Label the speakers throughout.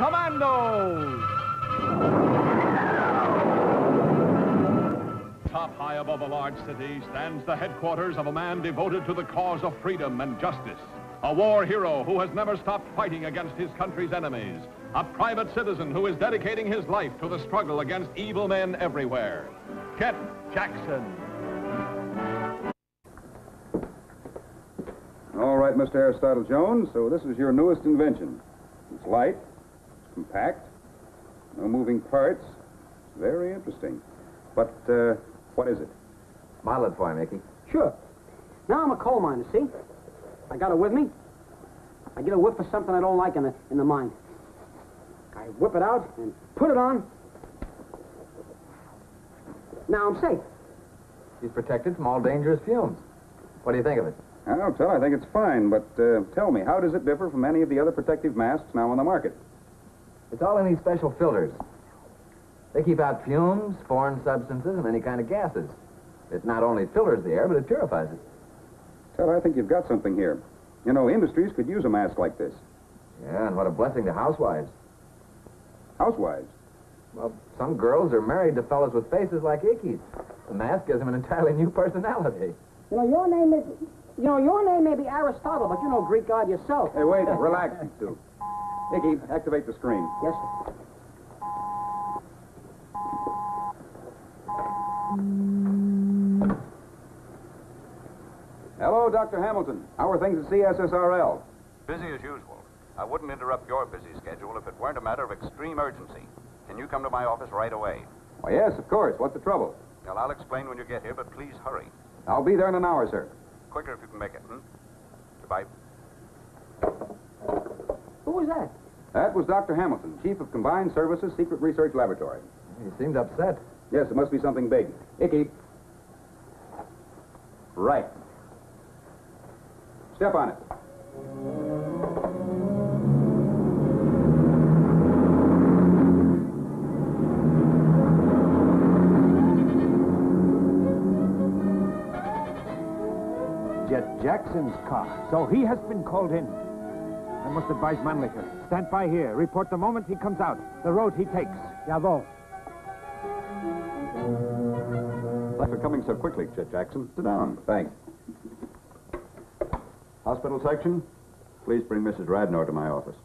Speaker 1: Commandos! Top high above a large city stands the headquarters of a man devoted to the cause of freedom and justice. A war hero who has never stopped fighting against his country's enemies. A private citizen who is dedicating his life to the struggle against evil men everywhere. Jet Jackson.
Speaker 2: All right, Mr. Aristotle Jones, so this is your newest invention. It's light, it's compact, no moving parts. Very interesting. But, uh, what is it?
Speaker 3: Model it for me, Icky.
Speaker 4: Sure. Now I'm a coal miner, see? I got it with me. I get a whiff of something I don't like in the, in the mine. I whip it out and put it on. Now I'm safe.
Speaker 3: He's protected from all dangerous fumes. What do you think of it?
Speaker 2: I don't tell, I think it's fine, but uh, tell me, how does it differ from any of the other protective masks now on the market?
Speaker 3: It's all in these special filters. They keep out fumes, foreign substances, and any kind of gases. It not only filters the air, but it purifies it.
Speaker 2: Tell, I think you've got something here. You know, industries could use a mask like this.
Speaker 3: Yeah, and what a blessing to housewives.
Speaker 2: Housewives.
Speaker 3: Well, some girls are married to fellows with faces like Icky's. The mask gives them an entirely new personality.
Speaker 4: You know, your name is... You know, your name may be Aristotle, but you know Greek god yourself.
Speaker 2: Hey, wait, relax, you two. Icky, activate the screen.
Speaker 4: Yes, sir.
Speaker 2: Hello, Dr. Hamilton. How are things at CSSRL?
Speaker 5: Busy as usual. I wouldn't interrupt your busy schedule if it weren't a matter of extreme urgency. Can you come to my office right away?
Speaker 2: Why, yes, of course. What's the trouble?
Speaker 5: Well, I'll explain when you get here, but please hurry.
Speaker 2: I'll be there in an hour, sir.
Speaker 5: Quicker if you can make it, hmm? Goodbye.
Speaker 4: Who was that?
Speaker 2: That was Dr. Hamilton, Chief of Combined Services Secret Research Laboratory.
Speaker 3: He seemed upset.
Speaker 2: Yes, it must be something big. Icky. Right. Step on it.
Speaker 6: Jet Jackson's car. So he has been called in. I must advise Mannlicher. Stand by here. Report the moment he comes out. The road he takes.
Speaker 4: Jawohl.
Speaker 2: Thanks for coming so quickly, Jet Jackson. Sit down. Thanks. Hospital section, please bring Mrs. Radnor to my office.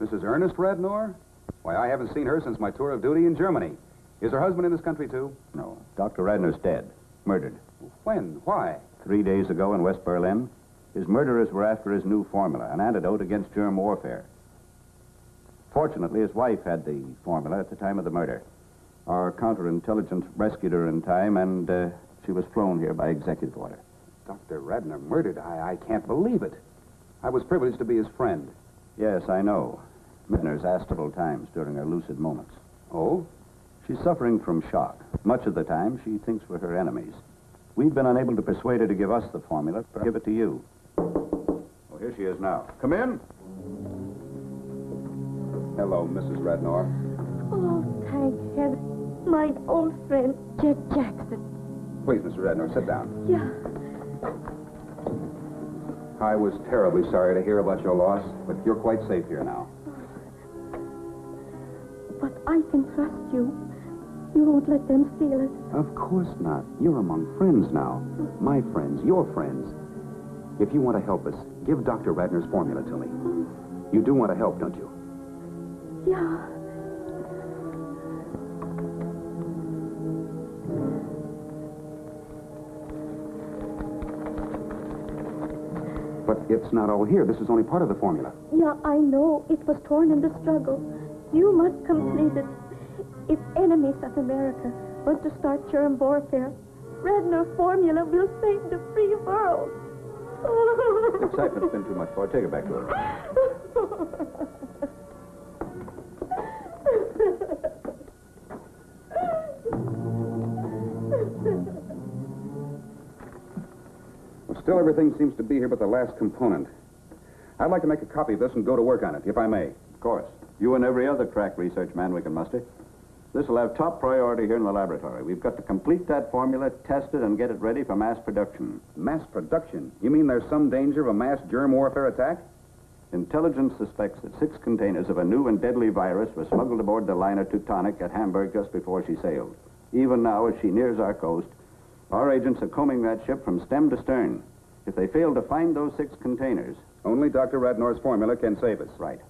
Speaker 2: Mrs. Ernest Radnor? Why, I haven't seen her since my tour of duty in Germany. Is her husband in this country, too?
Speaker 7: No. Dr. Radnor's dead. Murdered.
Speaker 2: When? Why?
Speaker 7: Three days ago in West Berlin, his murderers were after his new formula, an antidote against germ warfare. Fortunately, his wife had the formula at the time of the murder. Our counterintelligence rescued her in time, and uh, she was flown here by executive order.
Speaker 2: Dr. Radner murdered? I, I can't believe it. I was privileged to be his friend.
Speaker 7: Yes, I know. Midner's astral times during her lucid moments.
Speaker 2: Oh?
Speaker 7: She's suffering from shock. Much of the time, she thinks we're her enemies. We've been unable to persuade her to give us the formula, but I'll give it to you.
Speaker 2: Oh, here she is now. Come in. Hello, Mrs. Radnor.
Speaker 8: Oh, thank heaven. My old friend, Jet Jackson.
Speaker 2: Please, Mr. Radnor, sit down.
Speaker 8: Yeah.
Speaker 2: I was terribly sorry to hear about your loss, but you're quite safe here now. Oh.
Speaker 8: But I can trust you. You won't let them steal it.
Speaker 7: Of course not. You're among friends now. My friends, your friends.
Speaker 2: If you want to help us, give Dr. Radnor's formula to me. You do want to help, don't you?
Speaker 8: Yeah.
Speaker 2: But it's not all here. This is only part of the formula.
Speaker 8: Yeah, I know. It was torn in the struggle. You must complete it. If enemies of America want to start germ warfare, Radnor formula will save the free world.
Speaker 7: Excitement's been too much for her. Take her back to her.
Speaker 2: Well, still, everything seems to be here but the last component. I'd like to make a copy of this and go to work on it, if I may.
Speaker 7: Of course. You and every other crack research man we can muster. This will have top priority here in the laboratory. We've got to complete that formula, test it, and get it ready for mass production.
Speaker 2: Mass production? You mean there's some danger of a mass germ warfare attack?
Speaker 7: Intelligence suspects that six containers of a new and deadly virus were smuggled aboard the liner Teutonic at Hamburg just before she sailed. Even now, as she nears our coast, our agents are combing that ship from stem to stern. If they fail to find those six containers,
Speaker 2: Only Dr. Radnor's formula can save us.
Speaker 7: right.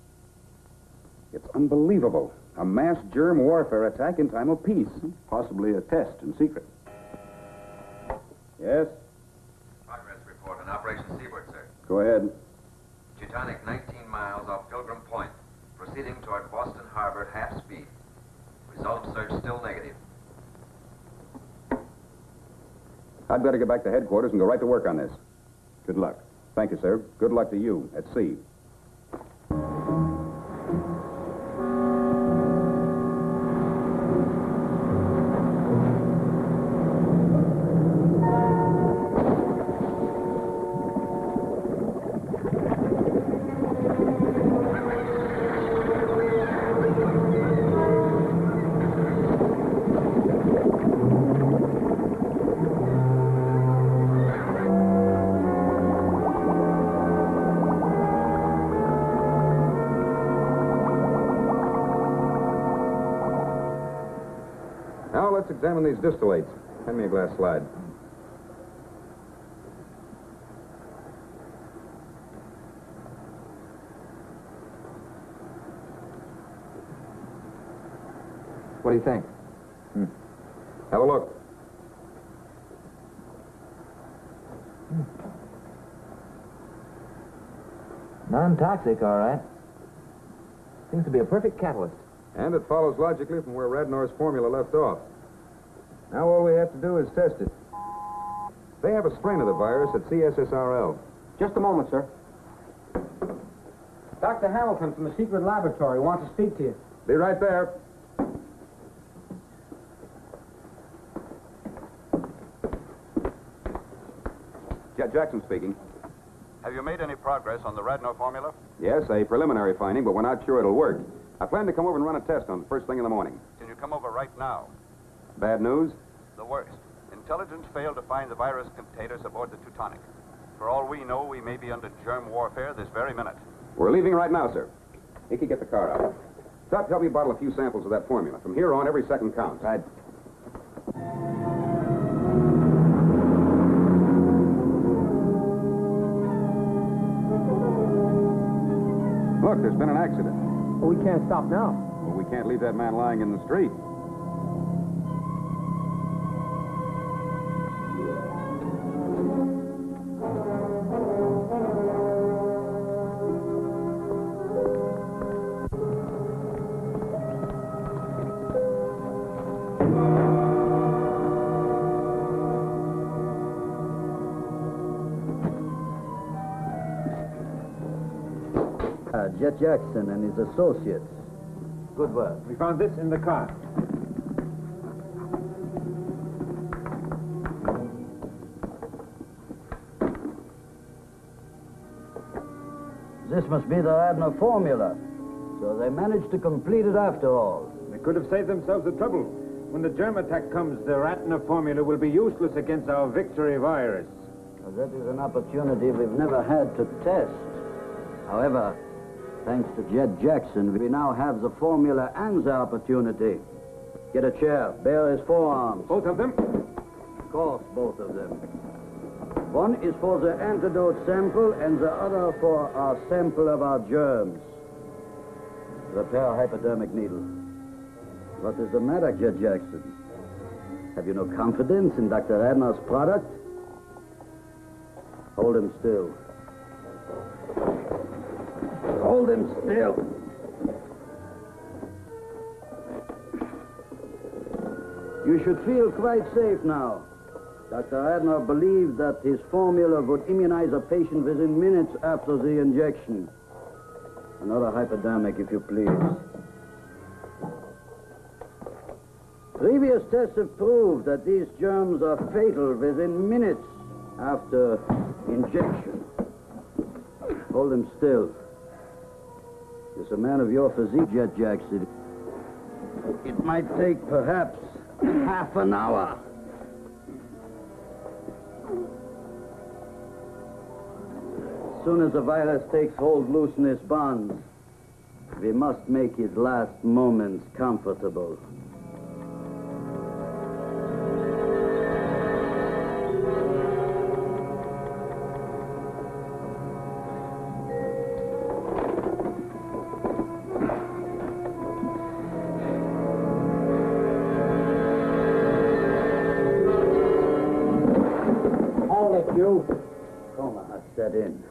Speaker 2: It's unbelievable. A mass germ warfare attack in time of peace.
Speaker 7: Possibly a test in secret.
Speaker 2: Yes?
Speaker 3: Progress report on Operation Seaward, sir.
Speaker 2: Go ahead.
Speaker 3: Teutonic 19 miles off Pilgrim Point, proceeding toward Boston Harbor at half speed. Result of search still negative.
Speaker 2: I'd better get back to headquarters and go right to work on this.
Speaker 7: Good luck.
Speaker 2: Thank you, sir. Good luck to you at sea. Let's examine these distillates. Hand me a glass slide.
Speaker 3: What do you think? Hmm.
Speaker 2: Have a look. Hmm.
Speaker 3: Non-toxic, all right. Seems to be a perfect catalyst.
Speaker 2: And it follows logically from where Radnor's formula left off. Now all we have to do is test it. They have a strain of the virus at CSSRL.
Speaker 4: Just a moment, sir. Dr. Hamilton from the secret laboratory wants to speak to you.
Speaker 2: Be right there. Jet Jackson speaking.
Speaker 5: Have you made any progress on the Radnor formula?
Speaker 2: Yes, a preliminary finding, but we're not sure it'll work. I plan to come over and run a test on it first thing in the morning.
Speaker 5: Can you come over right now?
Speaker 2: Bad news?
Speaker 5: The worst. Intelligence failed to find the virus containers aboard the Teutonic. For all we know, we may be under germ warfare this very minute.
Speaker 2: We're leaving right now, sir. Icky, get the car out. Doc, help me bottle a few samples of that formula. From here on, every second counts.
Speaker 3: Right.
Speaker 2: Look, there's been an accident.
Speaker 4: But we can't stop now.
Speaker 2: Well, we can't leave that man lying in the street.
Speaker 9: Uh, Jet Jackson and his associates. Good work.
Speaker 6: We found this in the car.
Speaker 9: This must be the Radnor formula. So they managed to complete it after all.
Speaker 6: They could have saved themselves the trouble. When the germ attack comes, the Ratner formula will be useless against our victory virus.
Speaker 9: Well, that is an opportunity we've never had to test. However, thanks to Jet Jackson, we now have the formula and the opportunity. Get a chair. Bear his forearms.
Speaker 6: Both of them?
Speaker 9: Of course, both of them. One is for the antidote sample, and the other for our sample of our germs. Prepare hypodermic needle. What is the matter, Jet Jackson? Have you no confidence in Dr. Radnor's product? Hold him still. Hold him still. You should feel quite safe now. Dr. Radnor believed that his formula would immunize a patient within minutes after the injection. Another hypodermic, if you please. Previous tests have proved that these germs are fatal within minutes after injection. Hold him still. As a man of your physique, Jet Jackson, it might take perhaps half an hour. As soon as the virus takes hold loose in its bonds, we must make his last moments comfortable.
Speaker 4: You.
Speaker 9: Coma has set in.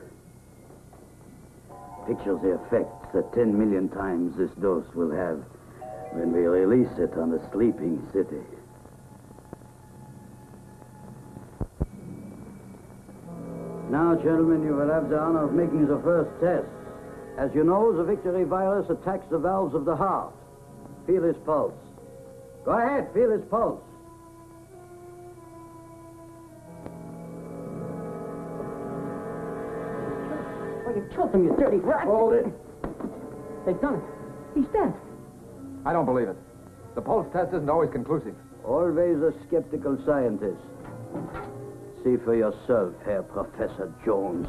Speaker 9: Pictures the effects that 10 million times this dose will have when we release it on the sleeping city. Now, gentlemen, you will have the honor of making the first test. As you know, the Victory virus attacks the valves of the heart. Feel his pulse. Go ahead, feel his pulse.
Speaker 4: Oh, you killed him, you dirty rat.
Speaker 3: Hold it.
Speaker 4: They've done it. He's dead.
Speaker 3: I don't believe it. The pulse test isn't always conclusive.
Speaker 9: Always a skeptical scientist. See for yourself, Herr Professor Jones.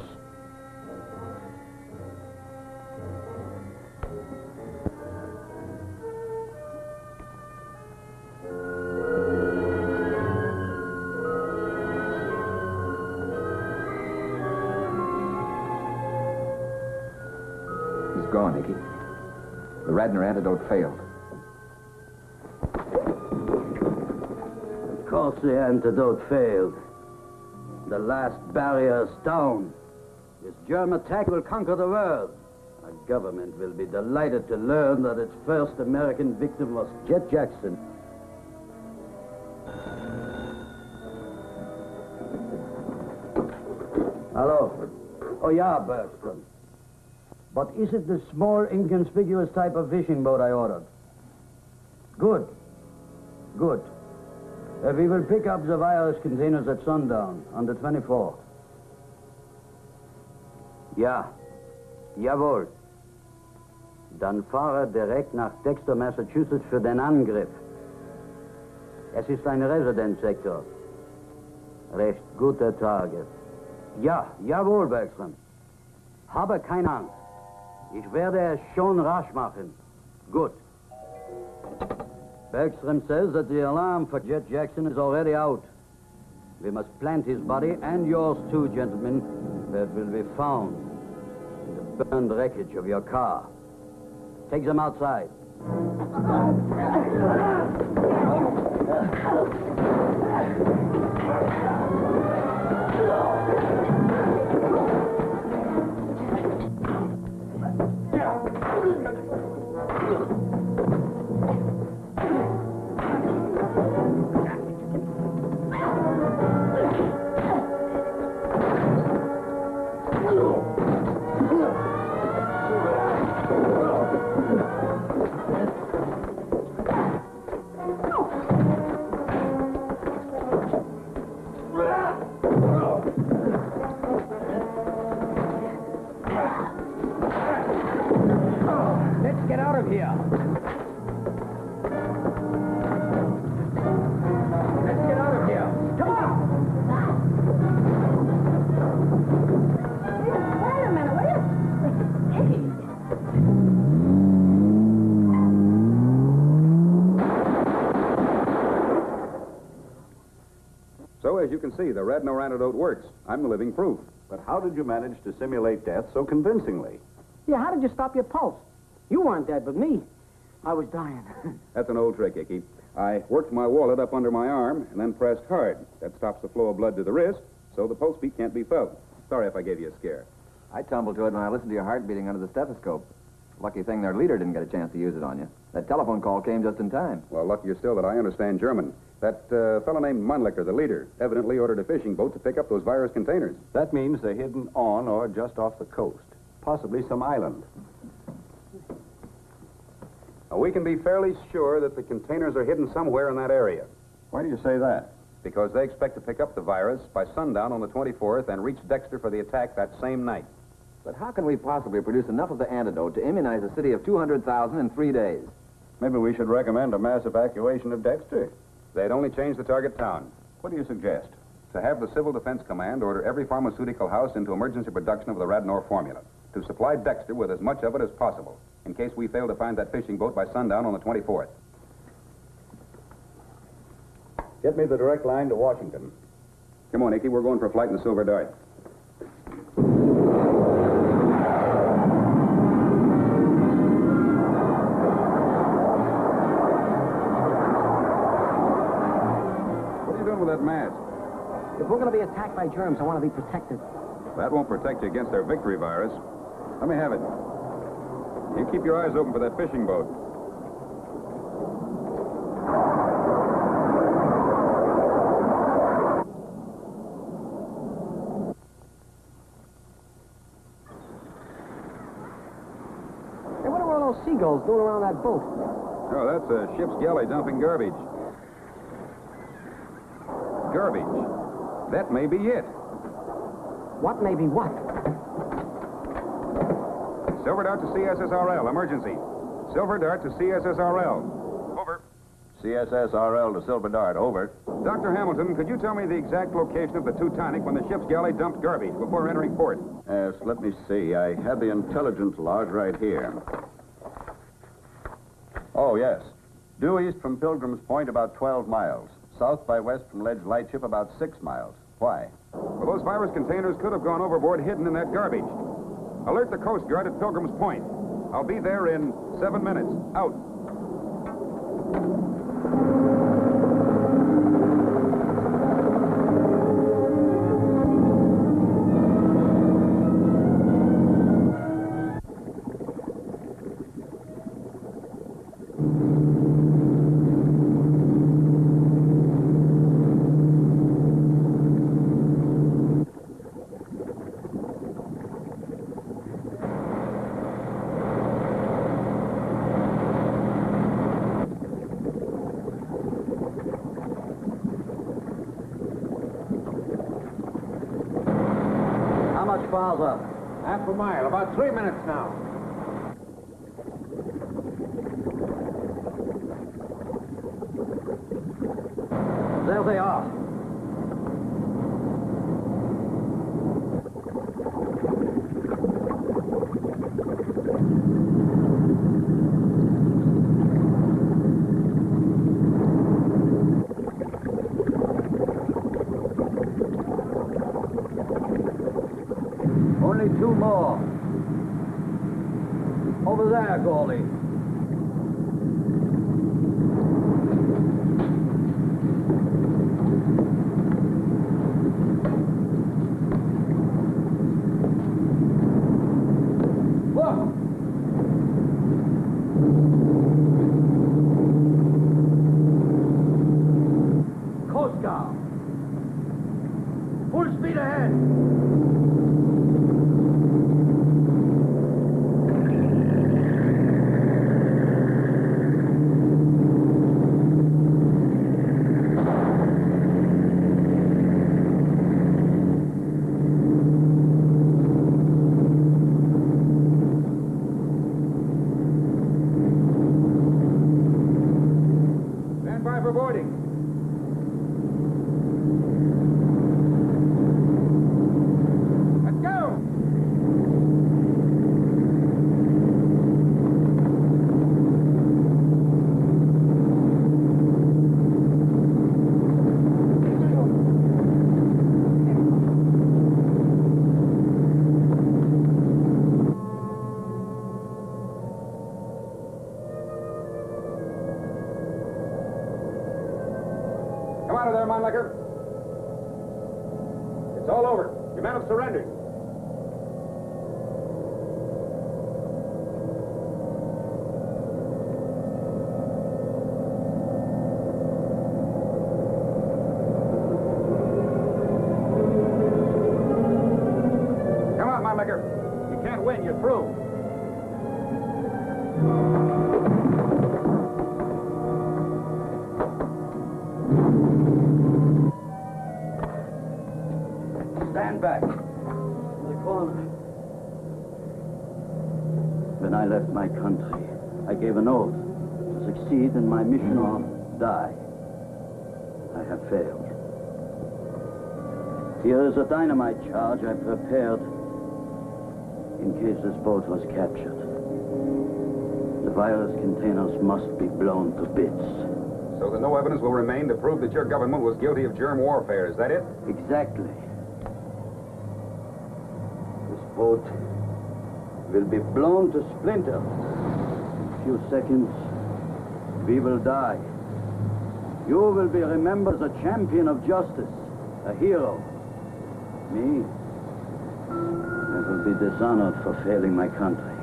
Speaker 3: The antidote failed.
Speaker 9: Of course, the antidote failed. The last barrier's down. This germ attack will conquer the world. Our government will be delighted to learn that its first American victim was Jet Jackson. Hello. Oh, yeah, Bergstrom. But is it the small, inconspicuous type of fishing boat I ordered? Good. Good. Uh, we will pick up the virus containers at sundown on the 24th. Ja. Jawohl. Dann fahre direkt nach Dexter, Massachusetts für den Angriff. Es ist ein Residenzsektor. Recht guter Target. Ja, jawohl, Bergström. Habe keine Angst. Ich werde es schon rasch machen. Good. Bergstrom says that the alarm for Jet Jackson is already out. We must plant his body and yours too, gentlemen, it will be found in the burned wreckage of your car. Take them outside.
Speaker 8: Hey.
Speaker 2: So, as you can see, the Radnor antidote works. I'm the living proof.
Speaker 7: But how did you manage to simulate death so convincingly?
Speaker 4: Yeah, how did you stop your pulse? You weren't dead, but me. I was dying.
Speaker 2: That's an old trick, Icky. I worked my wallet up under my arm and then pressed hard. That stops the flow of blood to the wrist, so the pulse beat can't be felt. Sorry if I gave you a scare.
Speaker 3: I tumbled to it when I listened to your heart beating under the stethoscope. Lucky thing their leader didn't get a chance to use it on you. That telephone call came just in time.
Speaker 2: Well, luckier still that I understand German. That uh, fellow named Mannlicher, the leader, evidently ordered a fishing boat to pick up those virus containers.
Speaker 7: That means they're hidden on or just off the coast, possibly some island.
Speaker 2: Now, we can be fairly sure that the containers are hidden somewhere in that area
Speaker 7: Why do you say that?
Speaker 2: because they expect to pick up the virus by sundown on the 24th and reach Dexter for the attack that same night.
Speaker 3: But how can we possibly produce enough of the antidote to immunize a city of 200,000 in three days?
Speaker 7: Maybe we should recommend a mass evacuation of Dexter.
Speaker 2: They'd only change the target town.
Speaker 7: What do you suggest?
Speaker 2: to have the Civil Defense Command order every pharmaceutical house into emergency production of the Radnor formula, to supply Dexter with as much of it as possible, in case we fail to find that fishing boat by sundown on the 24th. Get me the direct line to Washington. Come on, Icky. We're going for a flight in the Silver Dart. What are you doing with that mask?
Speaker 4: If we're going to be attacked by germs, I want to be protected.
Speaker 2: That won't protect you against their victory virus. Let me have it. You keep your eyes open for that fishing boat.
Speaker 4: Hey, what are all those seagulls doing around that boat?
Speaker 2: Oh, that's a ship's galley dumping garbage. Garbage. That may be it.
Speaker 4: What may be what?
Speaker 2: Silver Dart to CSSRL. Emergency. Silver Dart to CSSRL. Over.
Speaker 7: CSSRL to Silver Dart. Over.
Speaker 2: Dr. Hamilton, could you tell me the exact location of the Teutonic when the ship's galley dumped garbage before entering port?
Speaker 7: Yes, let me see. I have the intelligence log right here. Oh, yes. Due east from Pilgrim's Point about 12 miles. South by west from Ledge Lightship about 6 miles. Why?
Speaker 2: Well, those virus containers could have gone overboard hidden in that garbage. Alert the Coast Guard at Pilgrim's Point. I'll be there in seven minutes. Out.
Speaker 9: Much farther?
Speaker 6: Half a mile, about three minutes now.
Speaker 9: Die. I have failed. Here is a dynamite charge I prepared in case this boat was captured. The virus containers must be blown to bits.
Speaker 2: So that no evidence will remain to prove that your government was guilty of germ warfare. Is that it?
Speaker 9: Exactly. This boat will be blown to splinters. In a few seconds, we will die. You will be remembered as a champion of justice, a hero. Me, I will be dishonored for failing my country.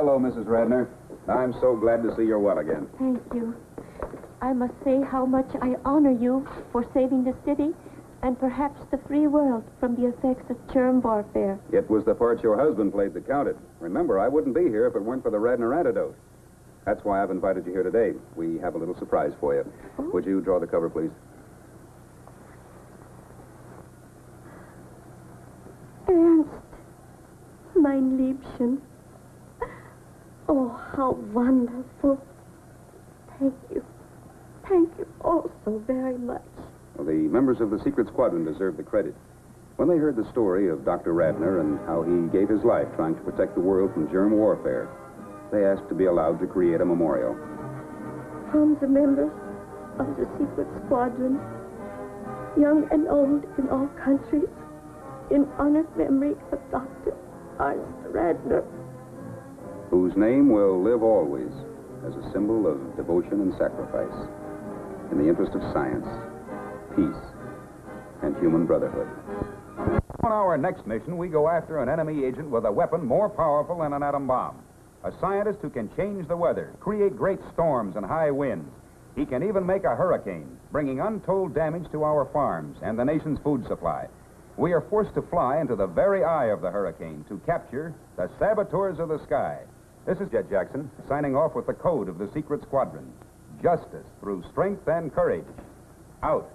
Speaker 2: Hello, Mrs. Radner. I'm so glad to see you're well again.
Speaker 8: Thank you. I must say how much I honor you for saving the city and perhaps the free world from the effects of germ warfare.
Speaker 2: It was the part your husband played that counted. Remember, I wouldn't be here if it weren't for the Radner antidote. That's why I've invited you here today. We have a little surprise for you. Oh. Would you draw the cover, please?
Speaker 8: Ernst, mein Liebchen. Oh, how wonderful. Thank you. Thank you oh so very much.
Speaker 2: Well, the members of the Secret Squadron deserve the credit. When they heard the story of Dr. Radner and how he gave his life trying to protect the world from germ warfare, they asked to be allowed to create a memorial.
Speaker 8: From the members of the Secret Squadron, young and old in all countries, in honored memory of Dr. Ernst Radner.
Speaker 2: Whose name will live always as a symbol of devotion and sacrifice in the interest of science, peace, and human brotherhood.
Speaker 10: On our next mission, we go after an enemy agent with a weapon more powerful than an atom bomb. A scientist who can change the weather, create great storms and high winds. He can even make a hurricane, bringing untold damage to our farms and the nation's food supply. We are forced to fly into the very eye of the hurricane to capture the saboteurs of the sky. This is Jet Jackson, signing off with the code of the Secret Squadron. Justice through strength and courage. Out.